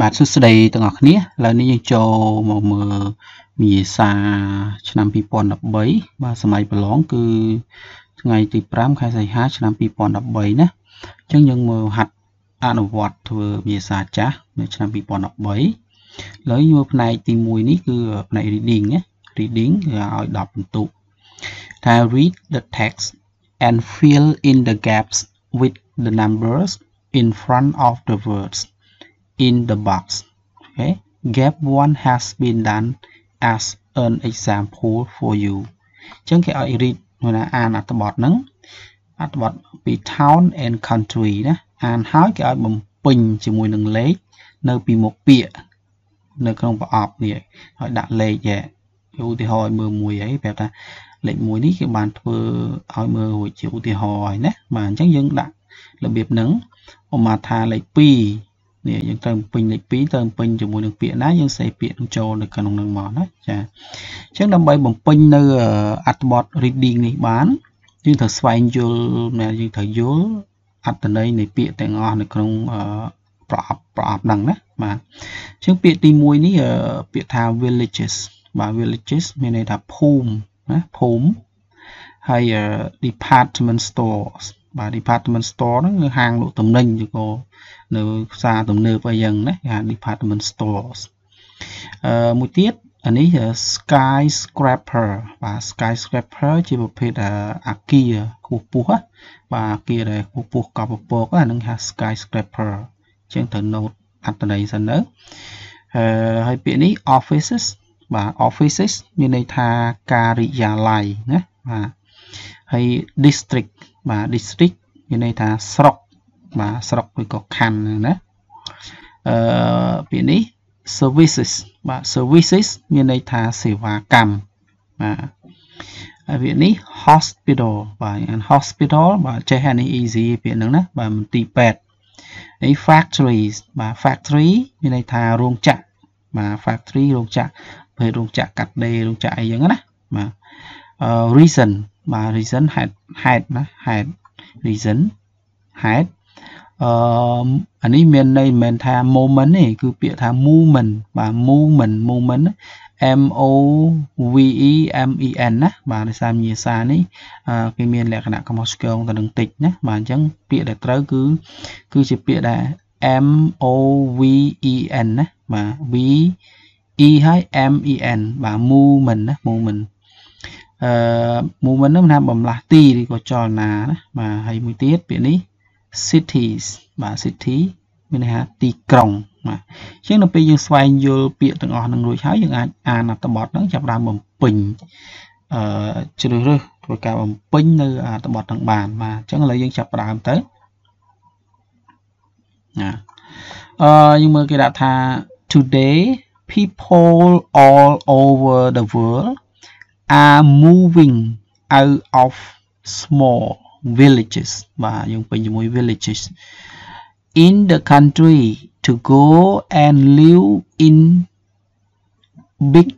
បាទសួស្តីទាំងអស់គ្នាឥឡូវនេះយើងចូលមកមើលវិញ្ញាសាឆ្នាំ2013បាទសម័យប្រឡងគឺថ្ងៃទី5ខែសីហាឆ្នាំ2013ណាអញ្ចឹងយើងមើលហាត់អនុវត្តធ្វើវិញ្ញាសាចាស់នៅឆ្នាំ2013ឥឡូវមើលផ្នែកទី1នេះគឺផ្នែក reading ណា reading គឺឲ្យ10បន្ទុកថា read the text and fill in the gaps with the numbers in front of the words in the box. Okay, gap 1 has been done as an example for you អញ្ចឹងគេឲ្យ read ណាអានអត្ថបទហ្នឹងអត្ថបទពី town and country ណាអានហើយគេឲ្យបំពេញជាមួយនឹងលេខនៅពីមុខពាក្យនៅក្នុងប្រអប់នេះឲ្យដាក់លេខឧទាហរណ៍ឲ្យមើលមួយអីប្រាប់ថាលេខ1នេះគេបានធ្វើឲ្យមើលរួចជាឧទាហរណ៍ហើយណាបាទអញ្ចឹងយើងដាក់របៀបហ្នឹងឧមាថាលេខ2 នេះយើងត្រូវពេញលេខ2ត្រូវពេញជាមួយនឹងពាក្យណាយើងសេពាក្យនឹងចូលនៅក្នុងនឹងមកណាចាអញ្ចឹងដើម្បីបំពេញនៅអត្ថបទ reading នេះបានយើងត្រូវស្វែងយល់ណាយើងត្រូវយល់អត្ថន័យនៃពាក្យទាំងអស់នៅក្នុងប្រអប់ប្រអប់ហ្នឹងណាបាទអញ្ចឹងពាក្យទី1នេះពាក្យថា villages បាទ villages មានន័យថាភូមិណាភូមិហើយ department stores បាទ department store ហ្នឹងគឺហាងលក់ទំនិញឬក៏ នៅផ្សារទំនើបអីយ៉ាងណាគេហៅ department stores អឺមួយទៀតអានេះ skyscraper បាទ skyscraper ជាប្រភេទអាគារខ្ពស់ពោះបាទអាគារដែលខ្ពស់ពោះកប់ពពកអានឹងហៅ skyscraper ជាងត្រូវ note អត្ថន័យសិនទៅអឺហើយពាក្យនេះ offices បាទ offices មានន័យថាការិយាល័យណាបាទហើយ district បាទ district មានន័យថាស្រុក បាទស្រុកឬក៏ខណ្ឌណាអឺពាក្យនេះ services បាទ services មានន័យថាសេវាកម្មបាទហើយពាក្យនេះ hospital បាទ hospital បាទចេះអានេះ easy ពាក្យហ្នឹងណាបាទមន្ទីរពេទ្យហើយ factories បាទ factory មានន័យថារោងចក្របាទ factory រោងចក្រប្រភេទរោងចក្រកាត់ដេររោងចក្រអីចឹងណាបាទ reason បាទ reason ហេតុហេតុណាហេតុ reason ហេតុ អឺអានេះមានន័យមិនមែនថា moment ទេគឺពាក្យថា movement បាទ movement movement M O V E M E N ណាបាទដោយសារញាសានេះគេមានលក្ខណៈកំហុសឆ្គងទៅនឹងតិចណាបាទអញ្ចឹងពាក្យដែលត្រូវគឺគឺជាពាក្យដែល M O V E N ណាបាទ V E ហើយ M E N បាទ movement ណា movement អឺ movement ហ្នឹងថាបំលាស់ទីឬក៏ចលនាណាបាទហើយមួយទៀតពាក្យនេះ cities បាទ city មានន័យថាទីក្រុងបាទអញ្ចឹងនៅពេលយើងស្វែងយល់ពាក្យទាំងអស់ហ្នឹងរួចហើយយើងអាចអានអត្ថបទហ្នឹងចាប់ដើមបំពេញអឺជ្រើសរើសធ្វើការបំពេញនៅអត្ថបទទាំងបានបាទអញ្ចឹងឥឡូវយើងចាប់ដើមទៅណាអឺយើងមើលគេដាក់ថា today people all over the world are moving out of small villages បាទយើងពេញជាមួយ villages in the country to go and live in big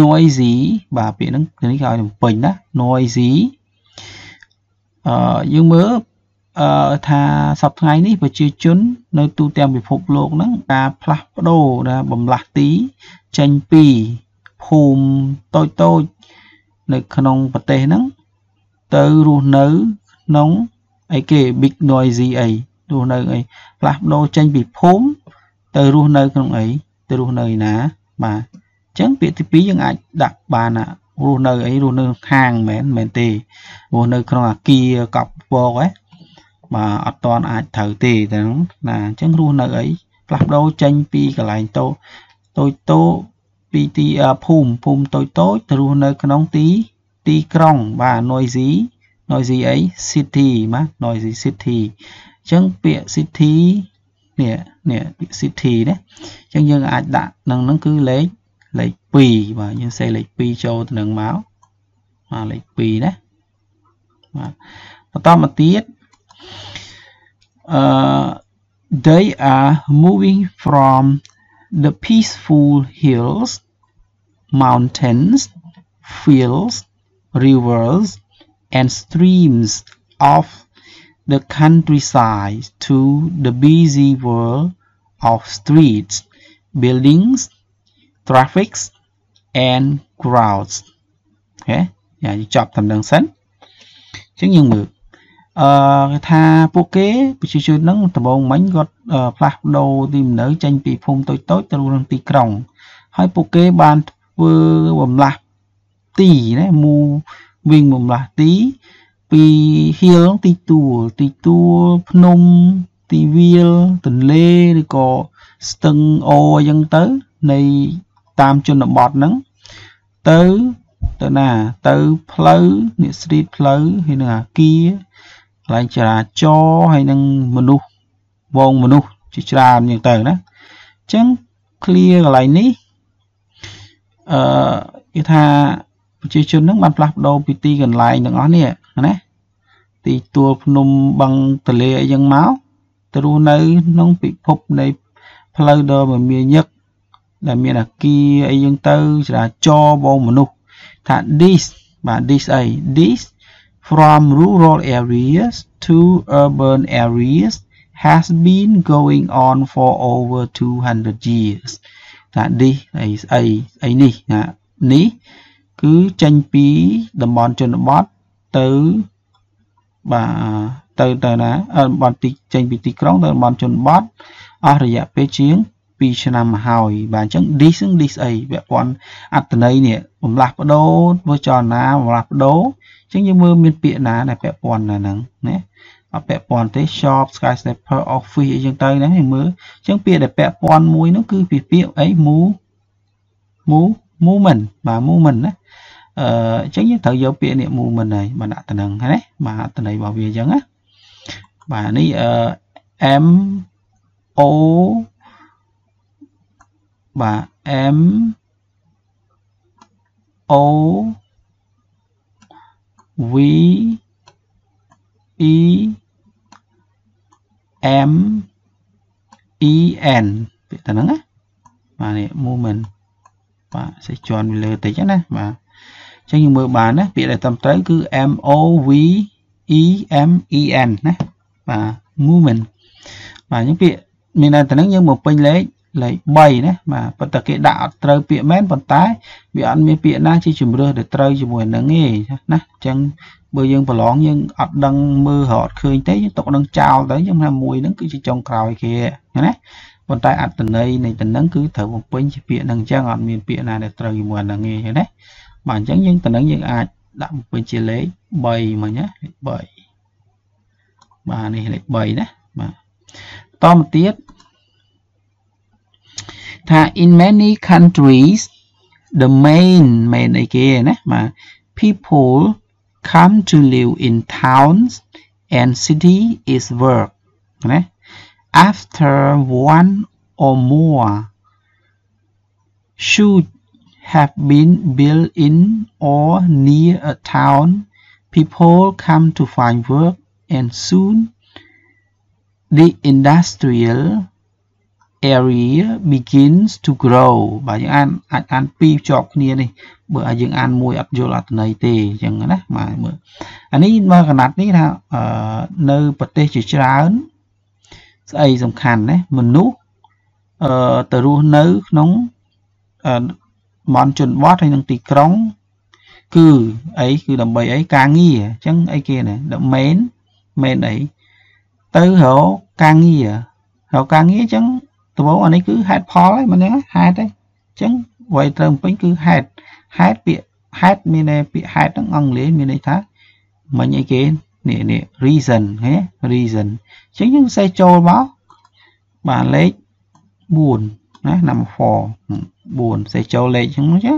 noisy បាទពាក្យហ្នឹងនេះគេឲ្យពេញណា noisy អឺយើងមើលអឺថាសប្តាហ៍នេះប្រជាជន នៅទូទាំងពិភពលោកហ្នឹងការផ្លាស់ប្ដូរណាបំលាស់ទីចេញពីភូមិតូចតូចនៅក្នុងប្រទេសហ្នឹងទៅរស់នៅ ក្នុងអីគេ big noisy អីរស់នៅអីផ្លាស់ប្ដូរចេញពីភូមិទៅរស់នៅក្នុងអីទៅរស់នៅឯណាបាទអញ្ចឹងពាក្យទី2យើងអាចដាក់បានរស់នៅអីរស់នៅខាងមែនមែនទេរស់នៅក្នុងអាគារកប់ពកហ៎បាទអត់តន់អាចត្រូវទេទាំងណាអញ្ចឹងរស់នៅអីផ្លាស់ប្ដូរចេញពីកន្លែងតូចតូចតូចពីទីភូមិភូមិតូចតូចទៅរស់នៅក្នុងទីទីក្រុងបាទ noisy noisy អី city បាទ noisy city អញ្ចឹងពាក្យ city នេះនេះពាក្យ city ណាអញ្ចឹងយើងអាចដាក់នឹងហ្នឹងគឺលេខលេខ2បាទយើងសេលេខ2ចូលទៅនឹងមកបាទលេខ2ណាបាទបន្តមកទៀតអឺ they are moving from the peaceful hills mountains fields rivers and streams of the countryside to the busy world of streets buildings traffic and crowds អូខេយ៉ាចប់តាមនឹងសិនអញ្ចឹងយើងមើលអឺគេថាពួកគេប្រជាជនហ្នឹងដំបូងមិញគាត់ផ្លាស់ប្ដូរទីលំនៅចេញពីភូមិតូចតូចទៅក្នុងទីក្រុង ហើយពួកគេបានធ្វើបំលាស់ទីណាមូ វិញបំលាស់ទី ពីហៀលទីទួលទីទួលភ្នំទីវាលទន្លេឬក៏ស្ទឹងអូអញ្ចឹងទៅ នៃតាមជនបទហ្នឹងទៅទៅណា ទៅផ្លូវនេះ street ផ្លូវហើយនឹងអាគារកន្លែងចរាចរណ៍ហើយនឹងមនុស្សវងមនុស្សជាច្រើនអញ្ចឹងទៅណាអញ្ចឹង clear កន្លែងនេះអឺគេថា ប្រជាជននឹងបានផ្លាស់ប្ដូរពីទីកន្លែងទាំងអស់នេះណាទីទួលភ្នំបឹងទលេអីយ៉ាងមកទៅរស់នៅក្នុងពិភពនៃផ្លូវដ៏មមាញឹកដែលមានអាគារអីយ៉ាងទៅចរាចរណ៍បងមនុស្សថា this បាទ this អី this from rural areas to urban areas has been going on for over 200 years ថា this អីស្អីអីនេះណានេះ គឺចេញពីតំបន់ជនបទទៅបាទទៅទៅណាតំបន់ទីចេញពីទីក្រុងទៅតំបន់ជនបទអស់រយៈពេលជាង2ឆ្នាំមកហើយបាទអញ្ចឹង this នឹង this អីពាក់ព័ន្ធអត្តន័យនេះបំលាស់បដូរធ្វើចលនាបំលាស់បដូរអញ្ចឹងយើងមើលមានពាក្យណាដែលពាក់ព័ន្ធនៅហ្នឹងណាអត់ពាក់ព័ន្ធទេ shop skyscraper office អីចឹងទៅណាយើងមើលអញ្ចឹងពាក្យដែលពាក់ព័ន្ធមួយនោះគឺពីពាក្យអី move move movement បាទ movement ណាអឺអញ្ចឹងយើងត្រូវយកពាក្យនេះ movement ហើយមកដាក់ទៅនឹងហ្នឹងណាបាទអត្តន័យរបស់វាអញ្ចឹងណាបាទនេះអឺ M O បាទ M O V E M E N ពាក្យទៅហ្នឹងណាបាទនេះ movement បាទសេះជន់វាលើតិចណាបាទអញ្ចឹងយើងមើលបានណាពាក្យដែលត្រឹមត្រូវគឺ M O V E M E N ណាបាទ movement បាទអញ្ចឹងពាក្យមានតែហ្នឹងយើងមកពេញលេខលេខ3ណាបាទប៉ុន្តែគេដាក់អត់ត្រូវពាក្យមែនប៉ុន្តែវាអត់មានពាក្យណាជាជំរឿសដែលត្រូវជាមួយនឹងទេណាអញ្ចឹងបើយើងប្រឡងយើងអត់ដឹងមើលរត់ឃើញទេយើងទុកនឹងចោលទៅយើងថាមួយហ្នឹងគឺជាចុងក្រោយគេណា ប៉ុន្តែអត្តន័យនៃតំណឹងគឺត្រូវបំពេញជាពាក្យហ្នឹងអញ្ចឹងអត់មានពាក្យណាដែលត្រូវជាមួយនឹងទេណាបាទអញ្ចឹងយើងតំណឹងយើងអាចដាក់បំពេញជាលេខ3មកណាលេខ3បាទនេះលេខ3ណាបាទតមកទៀតថា in many countries the main main អីគេណាបាទ people come to live in towns and city is work ណា after one or more should have been built in or near a town people come to find work and soon the industrial area begins to grow បាទយើងអានអាចអានពីរភ្ជាប់គ្នានេះបើយើងអានមួយអត់យល់អត្ថន័យទេអញ្ចឹងណាបាទមើលអានេះមកកណាត់នេះថានៅប្រទេសជាច្រើន ស្អីសំខាន់ណាមនុស្សអឺទៅរស់នៅក្នុងអឺមន់ជនបទហើយនឹងទីក្រុង គឺអីគឺដើម្បីអីការងារអញ្ចឹងអីគេណា the main main អីទៅរកការងាររកការងារអញ្ចឹងដំបូងអានេះគឺហេតុផលហ្នឹងមិនហ្នឹងហេតុទេអញ្ចឹងអ្វីត្រូវពេញគឺហេតុហេតុពាក្យហេតុមានន័យពាក្យហេតុហ្នឹងអង់គ្លេសមានន័យថាមិញអីគេ នេះនេះ reason ហ៎ reason អញ្ចឹងយើងសេចូលមកបាទលេខ4ណា number 4 4សេចូលលេខអញ្ចឹងចា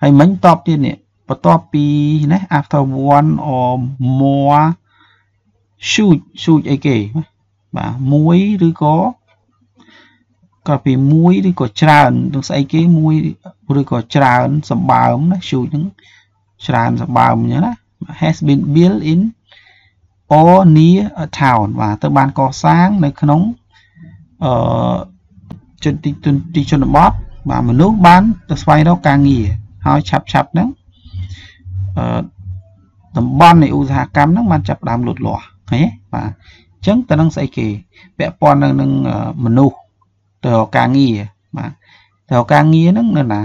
ហើយមិញតបទៀតនេះបន្ទាប់ពីណា after one or more shoot shoot អីគេបាទមួយឬក៏ក៏ពីមួយឬក៏ច្រើននឹងស្អីគេមួយឬក៏ច្រើនសម្បើមណា shoot ហ្នឹងច្រើនសម្បើមអញ្ចឹងណា has been built in or near a town បាទទៅបានកសាងនៅក្នុងអឺជនទីជនបទបាទមនុស្សបានទៅស្វែងរកការងារហើយឆាប់ឆាប់ហ្នឹងអឺតំបន់នៃឧស្សាហកម្មហ្នឹងបានចាប់ផ្ដើមលូតលាស់ឃើញទេបាទអញ្ចឹងទៅនឹងស្អីគេពាក់ព័ន្ធនឹងមនុស្សទៅរកការងារបាទទៅរកការងារហ្នឹងនៅណា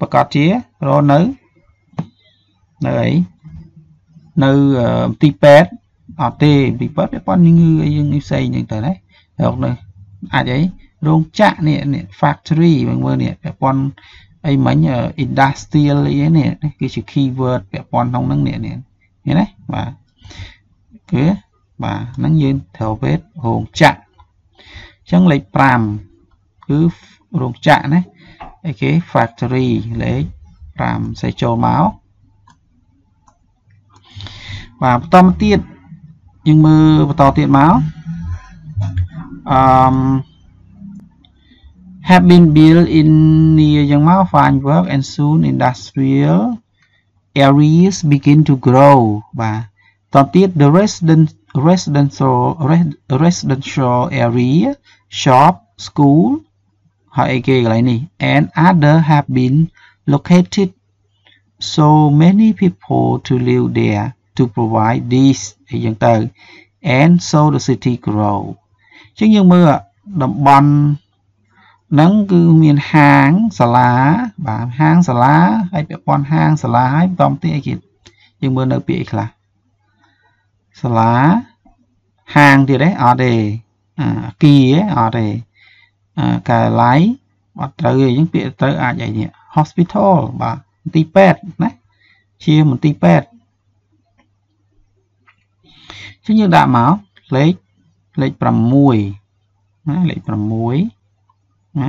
ប្រកាសជារនៅនៅអី នៅទីពេទ្យអត់ទេទីពេទ្យប៉ុនងឺអីយើងផ្សេងហ្នឹងទៅណារកនៅអាចអីរោងចក្រនេះនេះ factory មើលមើលនេះពាក់ព័ន្ធអីមិញ industrial អីនេះគឺជា keyword ពាក់ព័ន្ធក្នុងហ្នឹងនេះនេះឃើញទេបាទគឺបាទហ្នឹងយើងត្រូវពេទ្យរោងចក្រអញ្ចឹងលេខ5គឺរោងចក្រណាអីគេ factory លេខ5សេចូលមក បាទបន្តមកទៀតយើងមើលបន្តទៀតមកអឺ have been built in near យ៉ាងមក find work and soon industrial areas begin to grow បាទតទៀត the resident residential residential area shop school ហើយអីគេកន្លែងនេះ and other have been located so many people to live there To provide these អីចឹងទៅ and so the city grow អញ្ចឹងយើងមើលតំបន់ហ្នឹងគឺមានហាងសាលាបាទហាងសាលាហើយពាក់ព័ន្ធហាងសាលាហើយបន្តទៀតអីគេយើងមើលនៅពាក្យអីខ្លះសាលាហាងទៀតទេអត់ទេអាគីអត់ទេកាឡៃអត់ត្រូវទេអញ្ចឹងពាក្យត្រូវអាចអីនេះ hospital បាទមន្ទីរពេទ្យណាជាមន្ទីរពេទ្យ ចឹងយើងដាក់មកលេខលេខ6ណាលេខ6ណា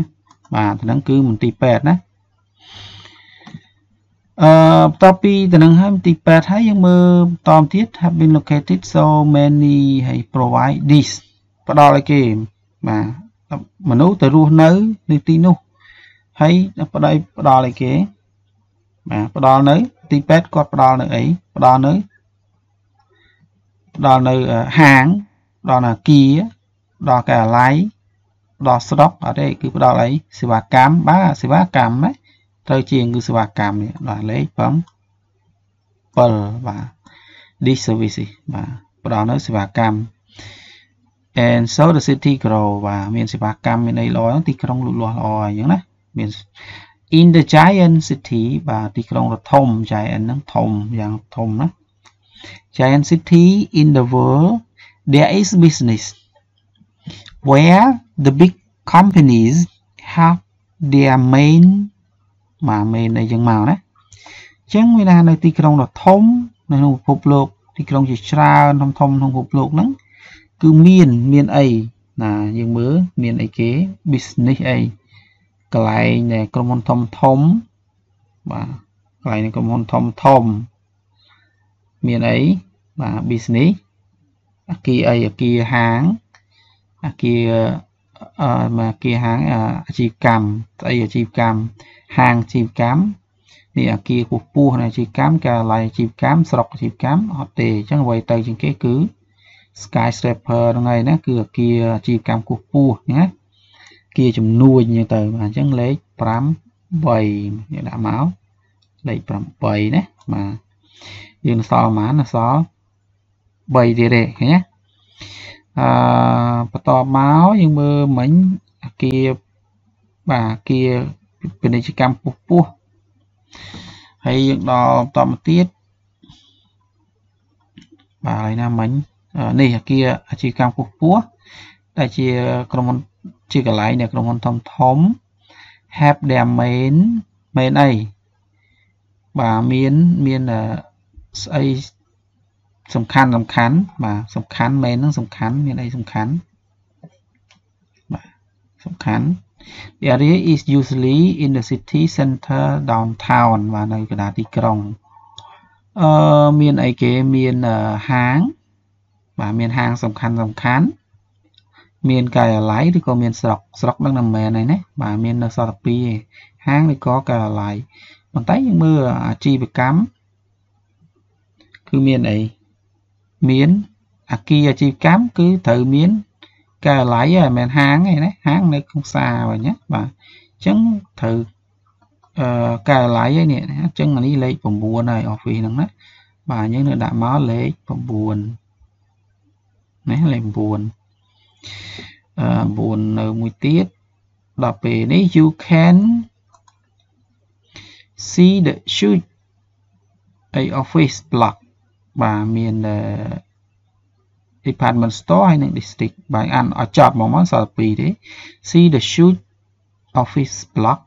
បាទទៅនឹងគឺមន្ទីរពេទ្យណាអឺបន្ទាប់ពីទៅនឹងហើយមន្ទីរពេទ្យហើយយើងមើលបន្តទៀត have been located so many ហើយ provide this ផ្ដល់ឲ្យគេបាទមនុស្សទៅរស់នៅនៅទីនោះហើយផ្ដល់ផ្ដល់ឲ្យគេបាទផ្ដល់នៅ ទីពេទ្យគាត់ផ្ដល់នៅអីផ្ដល់នៅផ្ដល់នៅហាងផ្ដល់នៅអាគារផ្ដល់កាឡៃដល់ស្រុកអត់ទេគឺផ្ដល់អីសេវាកម្មបាទសេវាកម្មណាត្រូវជាងគឺសេវាកម្មនេះបាទលេខ7បាទ this services បាទផ្ដល់នៅសេវាកម្ម and so the city grow បាទមានសេវាកម្មមានអីល្អទីក្រុងលូតលាស់ល្អអញ្ចឹងណាមាន in the giant city បាទទីក្រុងដ៏ធំ giant ហ្នឹងធំយ៉ាងធំណា giant city in the world there is business where the big companies have their main បាទ main អីចឹងមកណាអញ្ចឹងវាថានៅទីក្រុងដ៏ធំនៅក្នុងពិភពលោកទីក្រុងជាច្រើនធំធំក្នុងពិភពលោកហ្នឹងគឺមានមានអីណាយើងមើលមានអីគេ business អីកន្លែងនៃក្រុមហ៊ុនធំធំបាទកន្លែងនៃក្រុមហ៊ុនធំធំ មានអីបាទ business អាគារអីអាគារហាងអាគារអឺមកគារហាងអាជីវកម្មស្អីអាជីវកម្មហាងអាជីវកម្មនេះអាគារពោះពោះនៃអាជីវកម្មកាល័យអាជីវកម្មស្រុកអាជីវកម្មអត់ទេអញ្ចឹងអ្វីទៅជាងគេគឺ sky scraper ហ្នឹងហើយណាគឺអាគារអាជីវកម្មពោះពោះណាគារចំនួនអញ្ចឹងទៅបាទអញ្ចឹងលេខ5 3យើងដាក់មកលេខ8ណាបាទ យើងសល់ប៉ុន្មានសល់3ទៀតទេឃើញណាអឺបន្តមកយើងមើលមិញអាគារបាទអាគារពាណិជ្ជកម្មពុះពោះហើយយើងដល់បន្តមកទៀតបាទហើយណាមិញនេះអាគារអាជីវកម្មពុះពោះដែលជាក្រុមហ៊ុនជាកន្លែងនៃក្រុមហ៊ុនធំធំ have their main main អីបាទមានមាន ស្អីសំខាន់សំខាន់បាទសំខាន់មែនហ្នឹងសំខាន់មានអីសំខាន់បាទសំខាន់ The area is usually in the city center downtown បាទនៅកណ្ដាលទីក្រុងអឺមានអីគេមានហាងបាទមានហាងសំខាន់សំខាន់មាន ការិយាល័យឬក៏មានស្រុកស្រុកនឹងមិនមែនហើយណាបាទមាននៅសតពីហាងឬក៏ការិយាល័យប៉ុន្តែយើងមើលអាជីវកម្ម គឺមានអីមានអាគារអាជីវកម្មគឺត្រូវមានការិយាល័យមិនមែនហាងទេណាហាងនៅក្នុងផ្សារវិញណាបាទអញ្ចឹងត្រូវអឺការិយាល័យឯនេះអញ្ចឹងអានេះលេខ9ហើយ office ហ្នឹងណាបាទយើងនៅដាក់មកលេខ9ណាលេខ9អ9នៅមួយទៀតដល់ពេលនេះ you can see the shoot a office block បាទមាន department store ហើយនិង district បាទអានឲ្យចប់ហ្មងមកសល់2ទេ see the shoot office block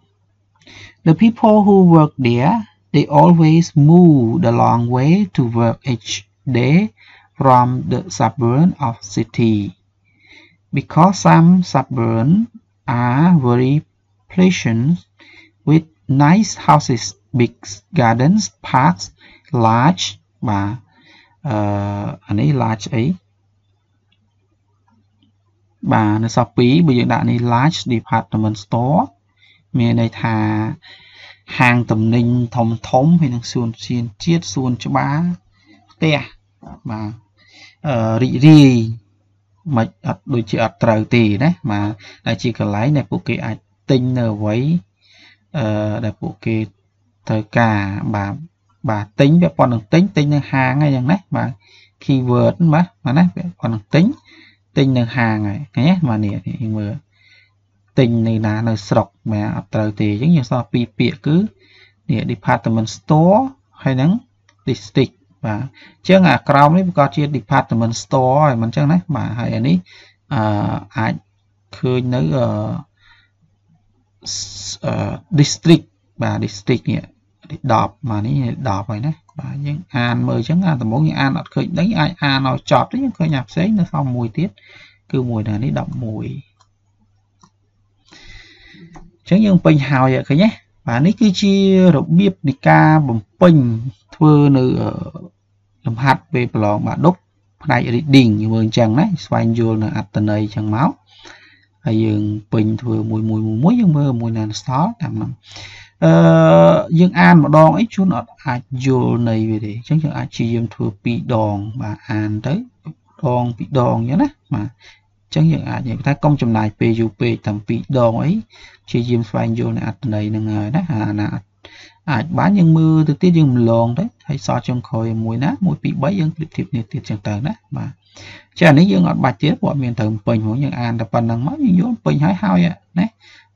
the people who work there they always move the long way to work each day from the suburb of city because some suburbs are very pleasant with nice houses big gardens parks large បាទ អឺអានេះ large អីបាទនៅសល់2បើយើងដាក់នេះ large department store មានន័យថាហាងទំនិញធំធំហើយនឹងសួនជៀនជាតិសួនច្បារផ្ទះបាទអឺរីករាយមិនអត់ដូចជាអត់ត្រូវទេណាបាទដែលជាកន្លែងដែលពួកគេអាចទិញនៅអ្វីអឺដែលពួកគេត្រូវការបាទ បាទទិញវាប៉ុណ្ណឹងទិញទិញនៅហាងអីយ៉ាងណាបាទ keyword បាទបាទណាវាប៉ុណ្ណឹងទិញទិញនៅហាងហើយឃើញទេបាទនេះនេះមើលទិញនៅណានៅស្រុកបាទអត់ត្រូវទេអញ្ចឹងយើងសល់ពីរពាក្យគឺនេះ department store ហើយនឹង district បាទអញ្ចឹងអាក្រោមនេះប្រកាសជា department store ហើយមិនអញ្ចឹងណាបាទហើយអានេះអឺអាចឃើញនៅអឺ district បាទ district នេះ 10មកនេះ10ហើយណាបាទយើងអានមើលអញ្ចឹងអាដំបូងយើងអានអត់ឃើញដឹងអាចអានឲ្យចប់ទៅយើងឃើញអាផ្សេងនៅសល់មួយទៀតគឺមួយណានេះ11អញ្ចឹងយើងពេញហើយឃើញទេបាទនេះគឺជារបៀបនៃការបំពេញធ្វើនៅលំហាត់ពេលប្រឡងបាក់ដប់ផ្នែក reading យើងមើលអញ្ចឹងណាស្វែងយល់នៅអត្តន័យអញ្ចឹងមក ហើយយើងពេញធ្វើមួយមួយមួយយើងមើលមួយណាសល់តាមហ្នឹងអឺយើងអានម្ដងអីជួនអត់អាចយល់នៃវាទេអញ្ចឹងយើងអាចព្យាយាមធ្វើពីរដងបាទអានទៅដងពីរដងអញ្ចឹងណាបាទអញ្ចឹងយើងអាចនិយាយថាកុំចំណាយពេលយូរពេកតាមពីរដងអីព្យាយាមស្វែងយល់នៅអត្ថន័យហ្នឹងហើយណាអាណាអា ចបានយើងមើលទៅទៀតយើងម្លងទៅហើយសល់ចុងក្រោយមួយណា1 2 3យើងប្រៀបធៀបគ្នាទៀតចឹងទៅណាបាទចានេះយើងអត់បាច់ទៀតព្រោះមានត្រូវពេញហ្មងយើងអានតែប៉ុណ្្នឹងមកយើងយល់ពេញហើយហើយណា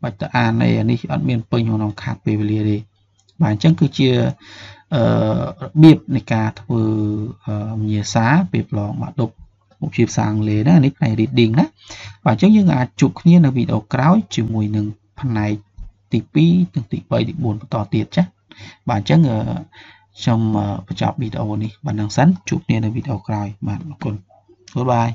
បាច់ទៅអានអីនេះអត់មានពេញក្នុងខាត់ពេលវេលាទេបាទអញ្ចឹងគឺជាអឺរបៀបនៃការធ្វើវិញ្ញាសាពេលប្រឡងបាក់ដប់មុខជាភាសាអង់គ្លេសណានេះផ្នែក reading ណាបាទអញ្ចឹងយើងអាចជួបគ្នានៅវីដេអូក្រោយជាមួយនឹងផ្នែក ទី2និងទី3ទី4បន្តទៀតចាបាទអញ្ចឹងខ្ញុំបញ្ចប់វីដេអូនេះបាននឹងសិនជួបគ្នានៅវីដេអូក្រោយបាទអរគុណ Goodbye